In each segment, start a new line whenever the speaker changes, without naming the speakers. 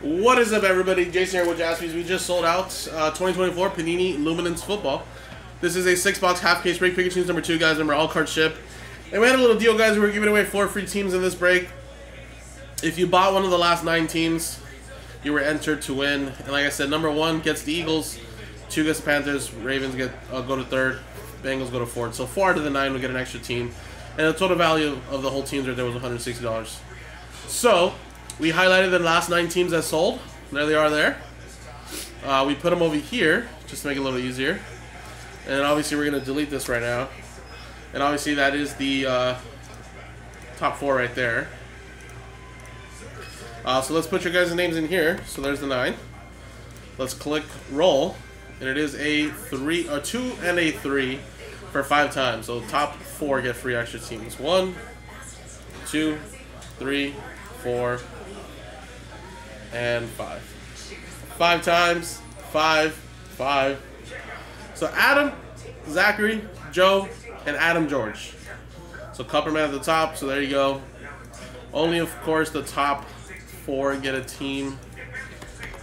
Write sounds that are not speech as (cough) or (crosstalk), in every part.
What is up, everybody? Jason here with Jaspys. We just sold out uh, 2024 Panini Luminance Football. This is a six-box half-case break. Pikachu's number two, guys. Number all card ship. And we had a little deal, guys. We were giving away four free teams in this break. If you bought one of the last nine teams, you were entered to win. And like I said, number one gets the Eagles, two gets the Panthers, Ravens get uh, go to third, Bengals go to fourth. So four out of the nine will get an extra team. And the total value of the whole teams right there was $160. So, we highlighted the last nine teams that sold. There they are there. Uh, we put them over here, just to make it a little easier. And obviously we're going to delete this right now. And obviously that is the uh, top four right there. Uh, so let's put your guys' names in here. So there's the nine. Let's click roll. And it is a three, a two and a three for five times. So top four get free extra teams. One, two, three, four, and five. Five times, five, five. So Adam, Zachary, Joe, and Adam George. So Cupperman at the top, so there you go. Only, of course, the top four get a team.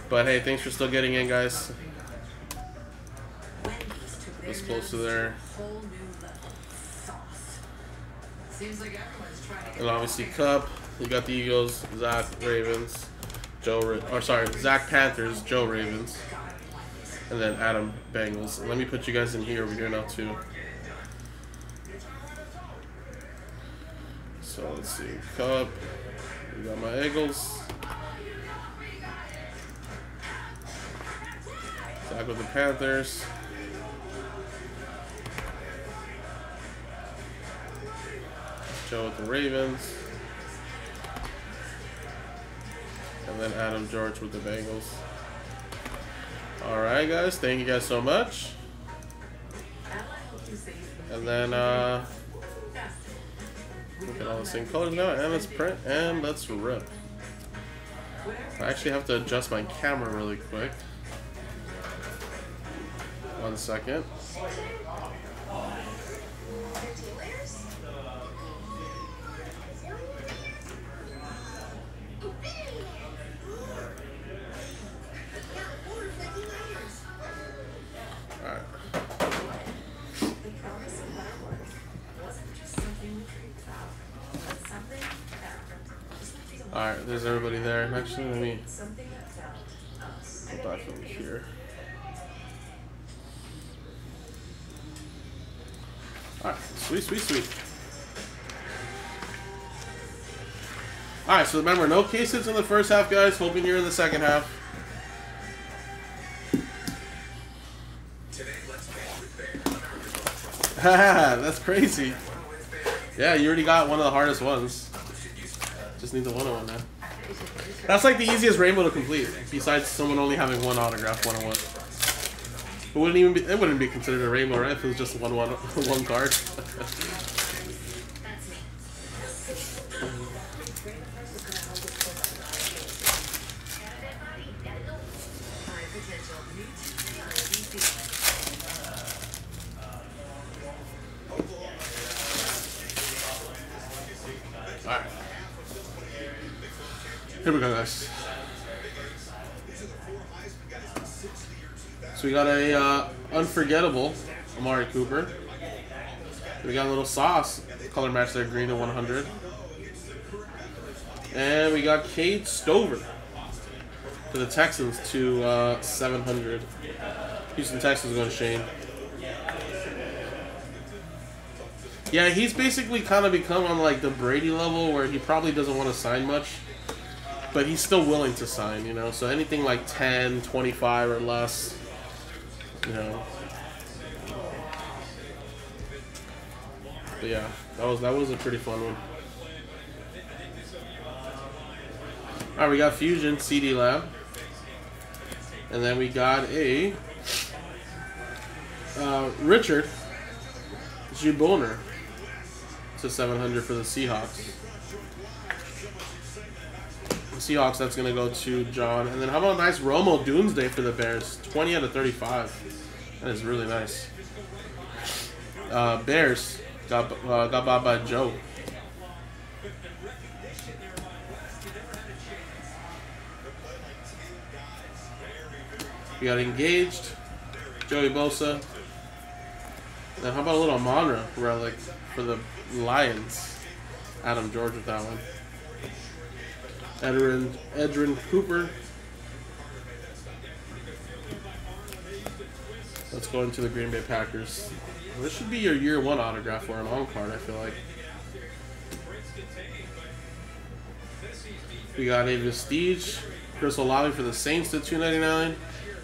But hey, thanks for still getting in, guys. That's close to there. And obviously Cup, you got the Eagles, Zach Ravens. Joe, or sorry, Zach Panthers, Joe Ravens, and then Adam Bengals. Let me put you guys in here over here now too. So let's see, Cup. We got my Eagles. Zach with the Panthers. Joe with the Ravens. And then Adam George with the Bengals. Alright, guys. Thank you guys so much. And then, uh, look at all the same colors now. And let's print and let's rip. I actually have to adjust my camera really quick. One second. Alright, there's everybody there. Actually, let me go back over here. Alright, sweet, sweet, sweet. Alright, so remember, no cases in the first half, guys. Hoping you're in the second half. Haha, (laughs) that's crazy. Yeah, you already got one of the hardest ones. Just need the one on. That's like the easiest rainbow to complete, besides someone only having one autograph one on one. It wouldn't even be it wouldn't be considered a rainbow, right? If it was just one one (laughs) one card. (laughs) Here we go, guys. So we got a uh, unforgettable Amari Cooper. We got a little sauce color match there, green to 100. And we got Cade Stover for the Texans to uh, 700. Houston Texans going to Shane. Yeah, he's basically kind of become on like the Brady level where he probably doesn't want to sign much. But he's still willing to sign, you know? So anything like 10, 25 or less, you know. But yeah, that was that was a pretty fun one. Alright, we got Fusion CD Lab. And then we got a uh, Richard Juboner to 700 for the Seahawks. Seahawks, that's going to go to John. And then how about a nice Romo Doomsday for the Bears? 20 out of 35. That is really nice. Uh, Bears got, uh, got bought by Joe. We got engaged. Joey Bosa. Then how about a little Monra relic for the Lions? Adam George with that one. Edgerrin, Edgerrin Cooper. Let's go into the Green Bay Packers. This should be your year one autograph or an on card, I feel like. We got a Vestige, Chris Olave for the Saints to 299.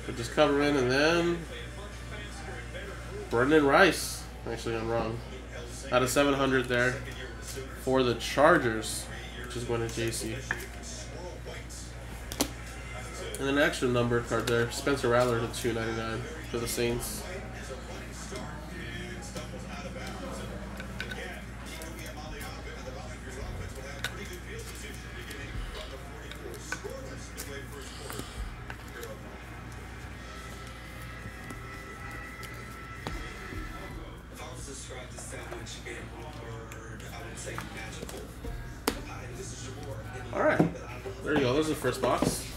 Put this cover in, and then Brenden Rice. Actually, I'm wrong. Out of 700 there for the Chargers, which is going to JC. And an extra numbered card there, Spencer Rattler to 299 for the Saints. All right, there you go. There's the first box.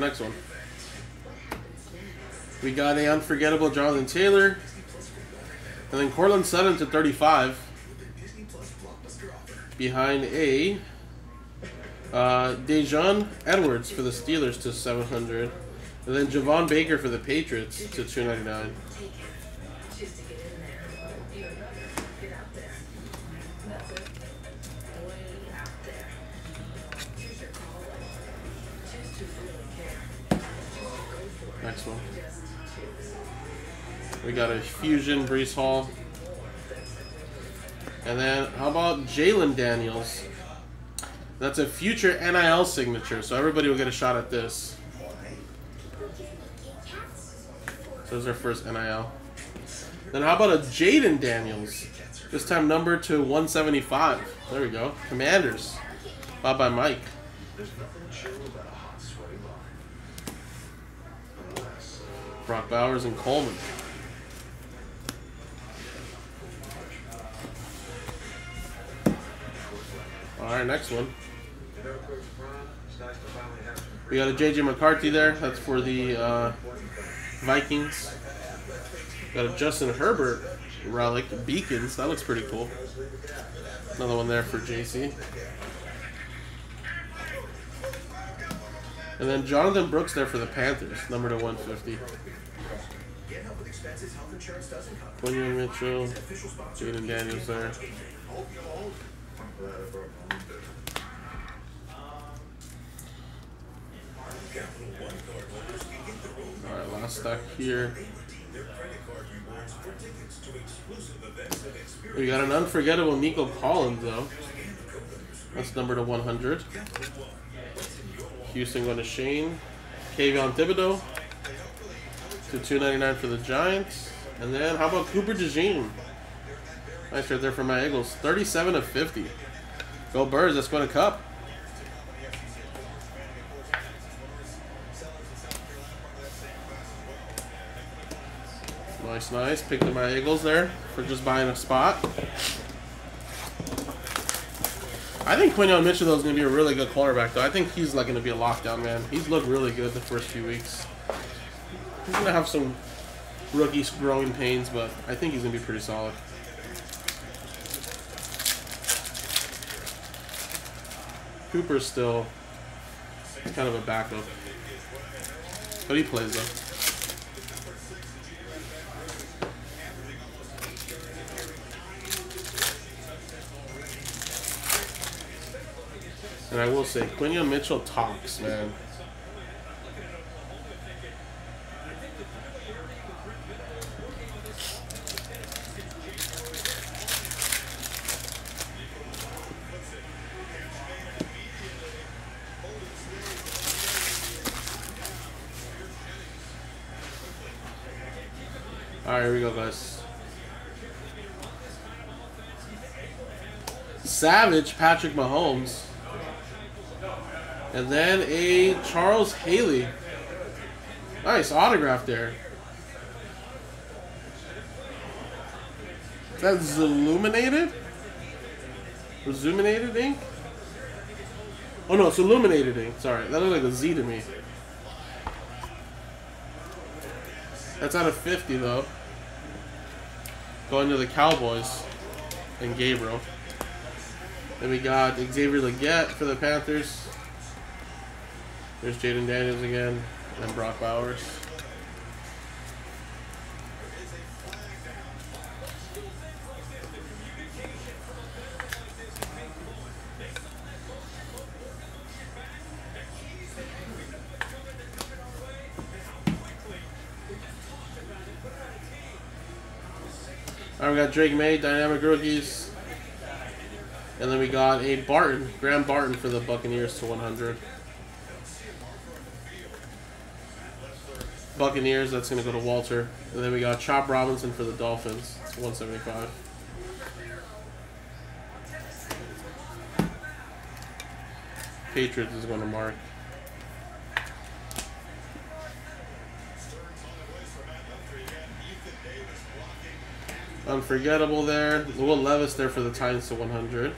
Next one. We got a unforgettable Jonathan Taylor, and then Courtland Sutton to 35. Behind a uh, Dejon Edwards for the Steelers to 700, and then Javon Baker for the Patriots to 299. Got a Fusion Breece Hall. And then how about Jalen Daniels? That's a future NIL signature, so everybody will get a shot at this. So this is our first NIL. Then how about a Jayden Daniels? This time number to 175. There we go. Commanders. Bye bye Mike. Brock Bowers and Coleman. Alright, next one. We got a JJ McCarthy there. That's for the uh, Vikings. Got a Justin Herbert relic, Beacons. That looks pretty cool. Another one there for JC. And then Jonathan Brooks there for the Panthers, number to 150. Quinyon Mitchell, Jayden Daniels there. Alright, last stack here. We got an unforgettable Nico Collins though. That's number to 100. Houston going to Shane. Kayvon Thibodeaux to 299 for the Giants. And then how about Cooper DeJean? Nice right there for my Eagles. 37 of 50. Go Birds, that's going to cup. Nice, nice. Picked up my Eagles there for just buying a spot. I think Quinyon Mitchell though is going to be a really good quarterback though. I think he's like going to be a lockdown man. He's looked really good the first few weeks. He's going to have some rookie growing pains, but I think he's going to be pretty solid. Cooper's still kind of a backup. But he plays though. And I will say, Quinyon Mitchell talks, man. We go, guys. Savage, Patrick Mahomes. And then a Charles Haley. Nice autograph there. That's illuminated? Was illuminated ink? Oh no, it's illuminated ink. Sorry, that looked like a Z to me. That's out of 50 though. Going to the Cowboys and Gabriel. Then we got Xavier Legette for the Panthers. There's Jayden Daniels again and Brock Bowers. Got Drake Maye, Dynamic Rookies. And then we got a Barton, Graham Barton for the Buccaneers to 100. Buccaneers, that's going to go to Walter. And then we got Chop Robinson for the Dolphins. It's 175. Patriots is going to Mark. Unforgettable there. Will Levis there for the Titans to 100.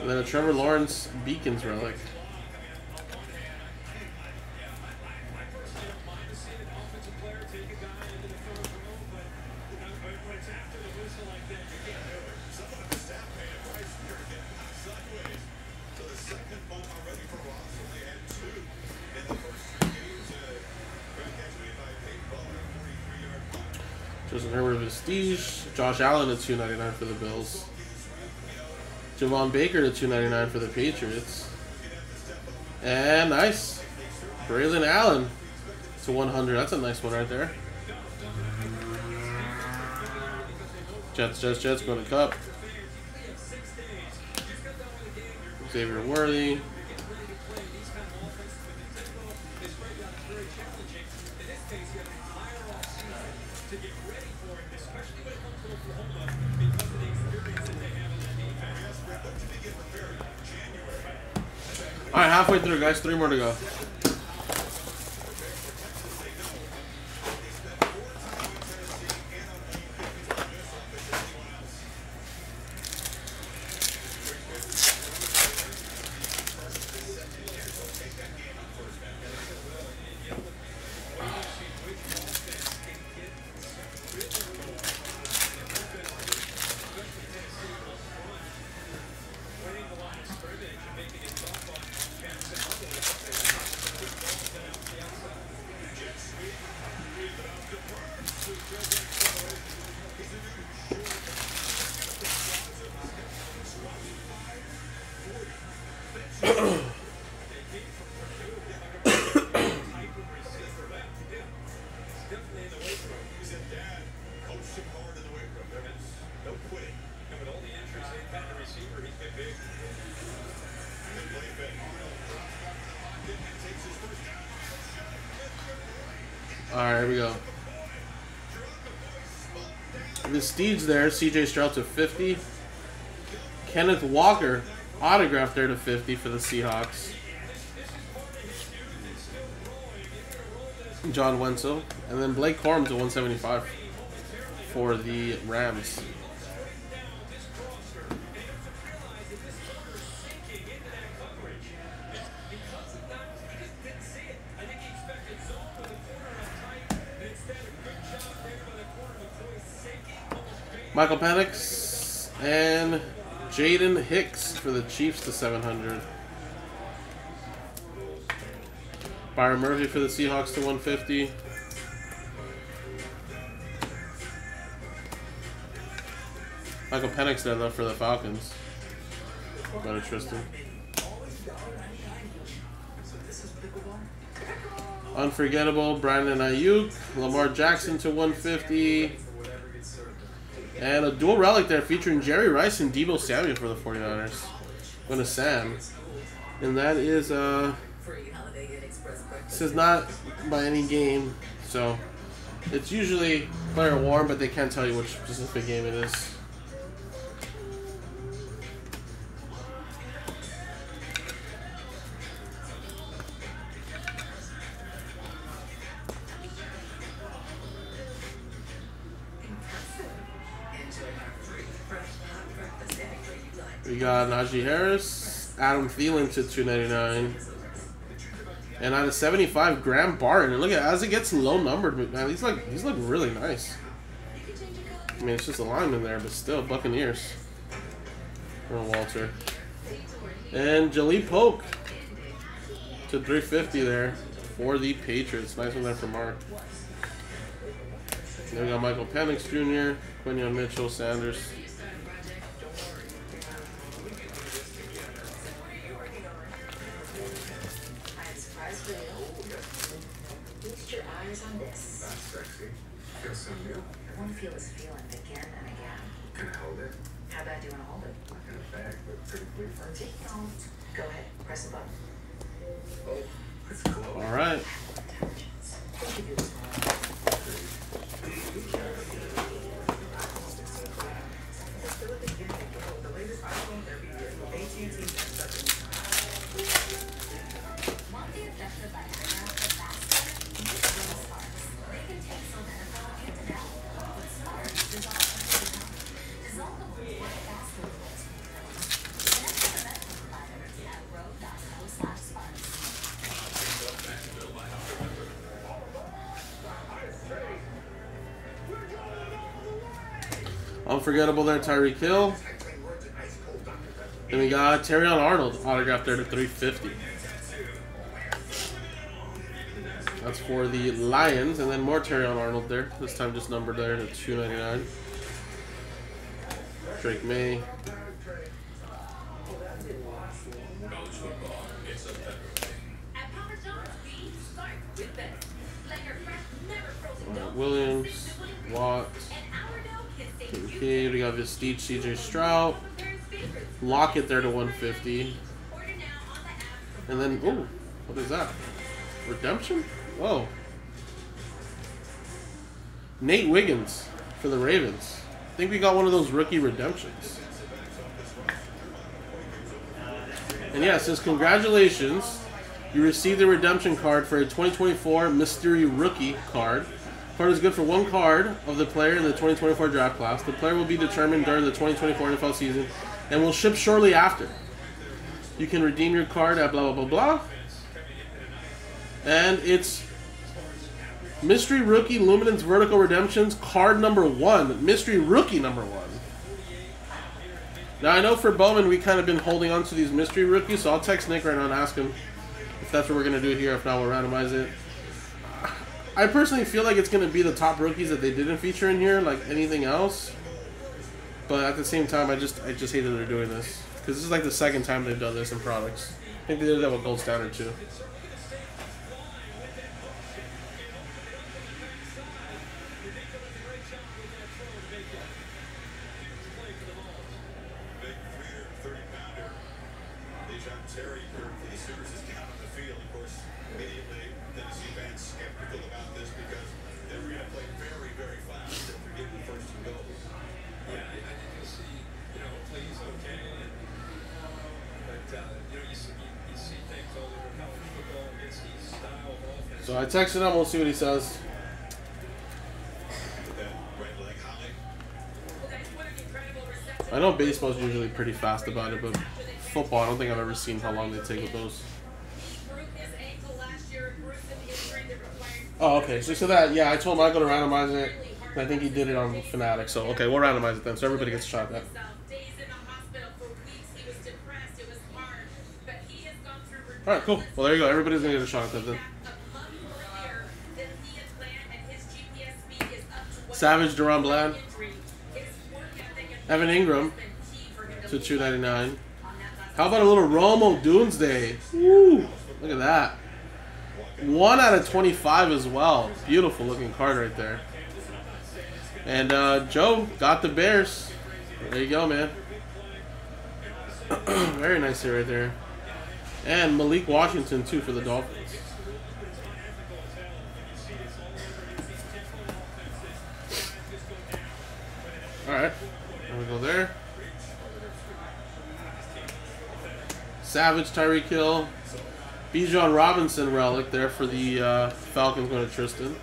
And then a Trevor Lawrence Beacons relic. Justin Herbert Prestige. Josh Allen at 299 for the Bills. Javon Baker to 299 for the Patriots. And nice. Braelon Allen to 100. That's a nice one right there. Jets, Jets, Jets going to Cup. Xavier Worthy. Guys. Three more to go. Alright, here we go. The Steeds there, CJ Stroud to 50. Kenneth Walker, autograph there to 50 for the Seahawks. John Wenzel. And then Blake Corum to 175 for the Rams. Michael Penix and Jaden Hicks for the Chiefs to 700. Byron Murphy for the Seahawks to 150. Michael Penix there though for the Falcons. Better Tristan. Unforgettable, Brandon Aiyuk, Lamar Jackson to 150. And a dual relic there featuring Jerry Rice and Deebo Samuel for the 49ers. Going to Sam. And that is, uh, this is not by any game, so It's usually player warm, but they can't tell you which specific game it is. Got Najee Harris, Adam Thielen to 299. And out of 75, Graham Barton. And look at as it gets low numbered, man, he's like he's looking really nice. I mean, it's just a lineman there, but still, Buccaneers. Earl Walter. And Ja'Lynn Polk to 350 there for the Patriots. Nice one there for Mark. Then we got Michael Penix Jr., Quinyon Mitchell, Sanders. Unforgettable there, Tyreek Hill. Then we got Terrion Arnold autographed there to 350. That's for the Lions, and then more Terrion Arnold there. This time just numbered there to 299. Drake
Maye.
Williams, Watt,
And our dough can save you
Kincaid. We got Vestige, CJ Stroud.
Lock
it there to 150.
Order now on the app.
And then, oh, what is that? Redemption? Whoa. Nate Wiggins for the Ravens. I think we got one of those rookie redemptions. And yeah, says congratulations. You received a redemption card for a 2024 Mystery Rookie card. Card is good for one card of the player in the 2024 draft class. The player will be determined during the 2024 NFL season and will ship shortly after. You can redeem your card at blah blah blah blah. And it's Mystery Rookie Luminance Vertical Redemptions card number one. Mystery Rookie number one. Now I know for Bowman we kind of been holding on to these mystery rookies, so I'll text Nick right now and ask him if that's what we're gonna do here. If not, we'll randomize it. I personally feel like it's gonna be the top rookies that they didn't feature in here, like anything else. But at the same time, I just I just hate that they're doing this because this is like the second time they've done this in products. I think they did that with Gold Standard too. So I texted him. We'll see what he says. I know baseball's usually pretty fast about it, but football, I don't think I've ever seen how long they take with those. Oh, okay. So, so that, yeah, I told Michael to randomize it. I think he did it on Fnatic. So, okay, we'll randomize it then. So everybody gets a shot at that. All right, cool. Well, there you go. Everybody's gonna get a shot at that then. Savage, DaRon Bland, Evan Engram to 299. How about a little Romo Doomsday? Woo! Look at that. One out of 25 as well. Beautiful looking card right there. And uh, Joe got the Bears. There you go, man. (clears throat) Very nice here right there. And Malik Washington, too, for the Dolphins. Alright. There we go there. Savage Tyreek Hill. Bijan Robinson relic there for the uh, Falcons going to Tristan.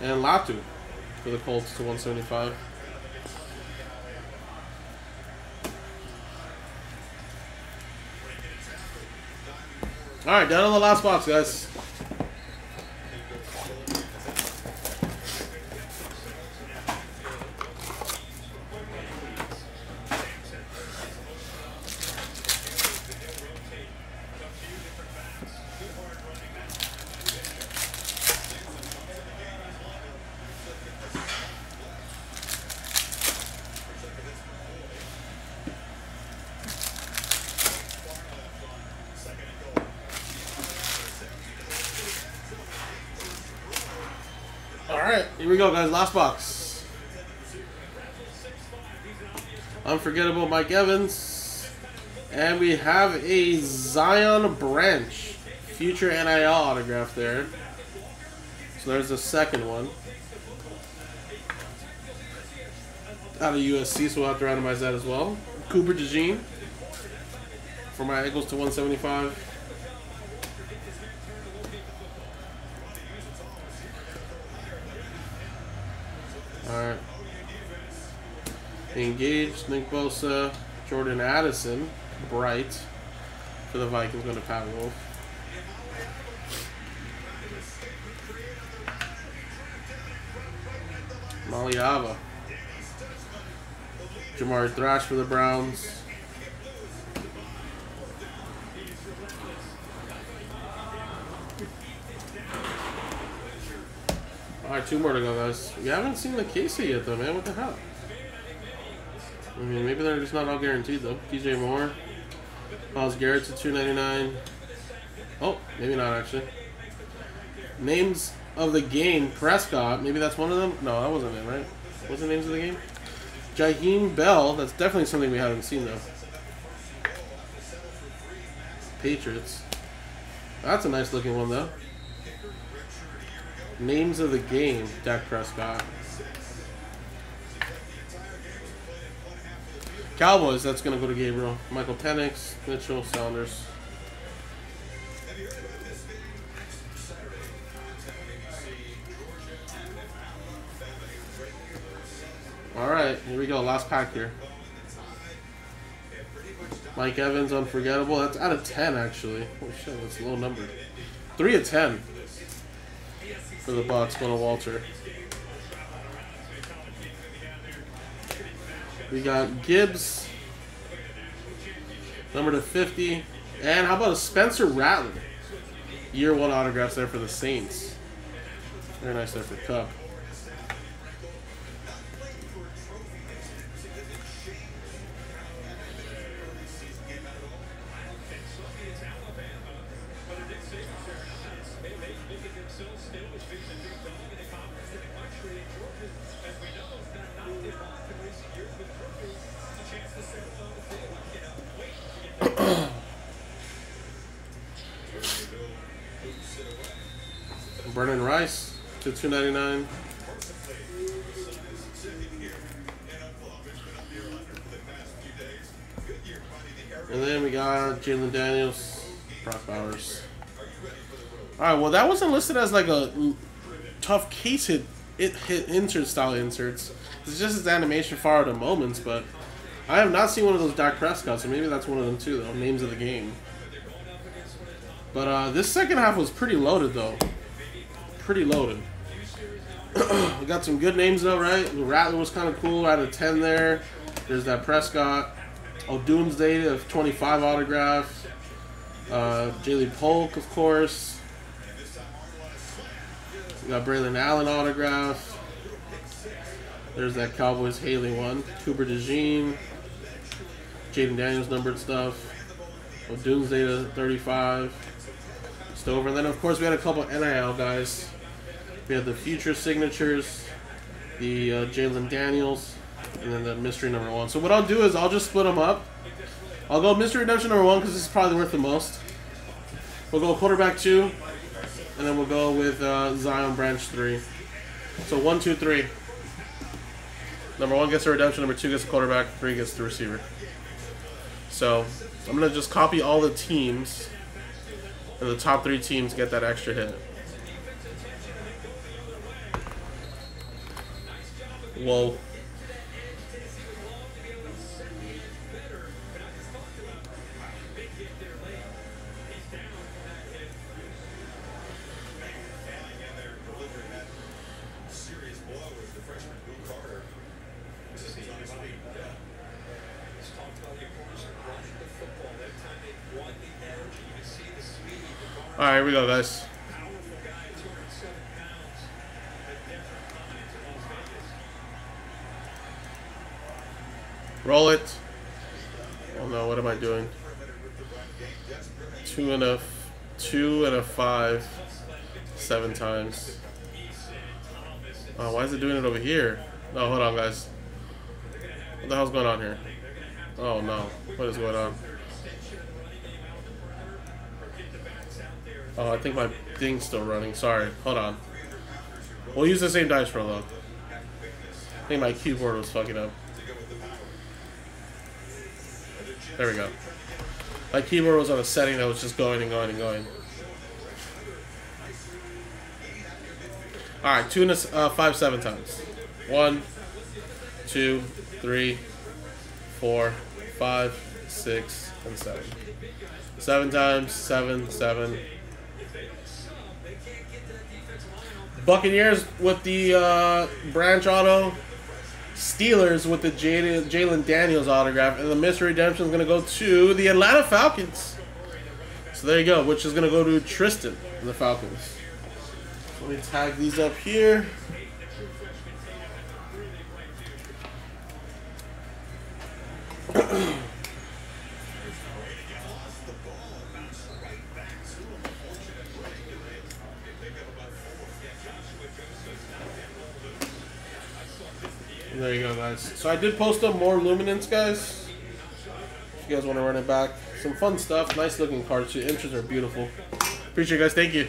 And Latu for the Colts to 175. Alright, down on the last box, guys. Here we go, guys. Last box. Unforgettable Mike Evans. And we have a Zion Branch. Future NIL autograph there. So there's the second one. Out of USC, so we'll have to randomize that as well. Cooper DeJean. For my Eagles to 175. Alright. Engaged, Nick Bosa, Jordan Addison, Bright for the Vikings going to Pat Wolf. Maliava. Jamari Thrash for the Browns. Two more to go, guys. We haven't seen the Casey yet, though, man. What the hell? I mean, maybe they're just not all guaranteed, though. DJ Moore. Myles Garrett to 299 Oh, maybe not, actually. Names of the game. Prescott. Maybe that's one of them? No, that wasn't it, right? What's the names of the game? Jaheim Bell. That's definitely something we haven't seen, though. Patriots. That's a nice looking one, though. Names of the game, Dak Prescott. Cowboys, that's going to go to Gabriel. Michael Penix, Mitchell, Saunders. All right, here we go. Last pack here. Mike Evans, unforgettable. That's out of 10, actually. Oh, shit, that's a low number. 3 of 10 for the Bucks, going to Walter. We got Gibbs, number to 50. And how about a Spencer Rattler? Year one autographs there for the Saints. Very nice there for Cup. Rice 299. And then we got Jalen Daniels, Brock Bowers. All right, well that wasn't listed as like a tough case hit, it hit insert style inserts. It's just its animation far out of moments, but I have not seen one of those Dak Prescott, so maybe that's one of them too. Though names of the game. But uh, this second half was pretty loaded though pretty loaded. (clears throat) we got some good names though, right? Rattler was kind of cool out of 10 there. There's that Prescott. Oh, Doomsday of 25 autographs. Uh, Ja'Lynn Polk, of course. We got Braelon Allen autograph. There's that Cowboys Haley one. Cooper DeJean. Jayden Daniels numbered stuff. Oh, Doomsday to 35. Stover. And then, of course, we had a couple NIL guys. We have the future signatures, the uh, Jalen Daniels, and then the mystery number one. So what I'll do is I'll just split them up. I'll go mystery redemption number one because this is probably worth the most. We'll go quarterback two, and then we'll go with uh, Zion Branch three. So one, two, three. Number one gets the redemption. Number two gets the quarterback. Three gets the receiver. So I'm gonna just copy all the teams, and the top three teams get that extra hit. Whoa.
Serious blow was the freshman Bill Carter. This is on his feet.
Let's talk about the importance of running the football. That time they won the edge. You can see the speed. The
All right, here we go, guys. Roll it. Oh no, what am I doing? Two and a, two and a five, seven times. Oh, why is it doing it over here? No, hold on, guys. What the hell's going on here? Oh no, what is going on? Oh, I think my thing's still running. Sorry, hold on. We'll use the same dice roll though. I think my keyboard was fucking up. There we go. My keyboard was on a setting that was just going and going and going. All right, two and uh, five, seven times. One, two, three, four, five, six, and seven. Seven times, seven, seven. Buccaneers with the uh, branch auto. Steelers with the Jalen Daniels autograph, and the mystery redemption is going to go to the Atlanta Falcons. So there you go, which is going to go to Tristan the Falcons. Let me tag these up here. You go, guys. So I did post up more Luminance, guys. If you guys want to run it back. Some fun stuff. Nice looking cards. The inches are beautiful. Appreciate it, guys. Thank you.